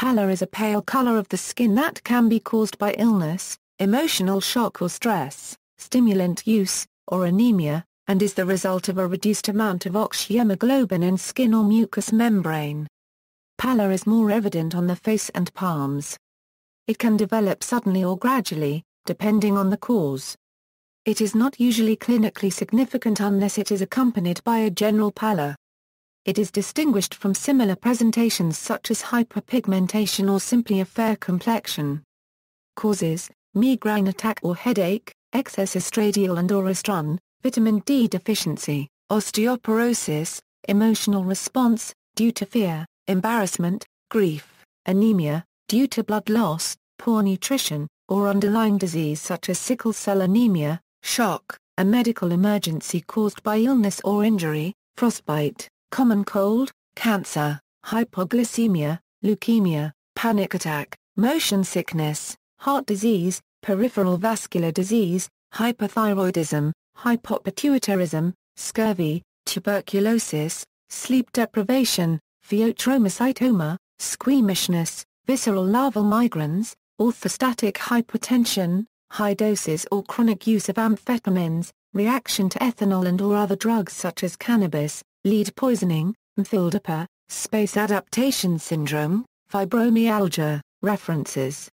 Pallor is a pale color of the skin that can be caused by illness, emotional shock or stress, stimulant use, or anemia, and is the result of a reduced amount of oxyhemoglobin in skin or mucous membrane. Pallor is more evident on the face and palms. It can develop suddenly or gradually, depending on the cause. It is not usually clinically significant unless it is accompanied by a general pallor. It is distinguished from similar presentations such as hypopigmentation or simply a fair complexion. Causes, migraine attack or headache, excess estradiol and or estrogen, vitamin D deficiency, osteoporosis, emotional response, due to fear, embarrassment, grief, anemia, due to blood loss, poor nutrition, or underlying disease such as sickle cell anemia, shock, a medical emergency caused by illness or injury, frostbite, common cold, cancer, hypoglycemia, leukemia, panic attack, motion sickness, heart disease, peripheral vascular disease, hypothyroidism, hypopituitarism, scurvy, tuberculosis, sleep deprivation, pheochromocytoma, squeamishness, visceral larval migrans, orthostatic hypotension, high doses or chronic use of amphetamines, reaction to ethanol and or other drugs such as cannabis, lead poisoning, methyldopa, space adaptation syndrome, fibromyalgia, references